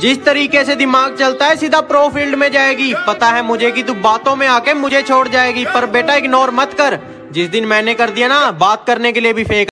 जिस तरीके से दिमाग चलता है, सीधा प्रो फ़ील्ड में जाएगी। पता है मुझे कि तू बातों में आके मुझे छोड़ जाएगी, पर बेटा इग्नोर मत कर। जिस दिन मैंने कर दिया ना, बात करने के लिए भी फेक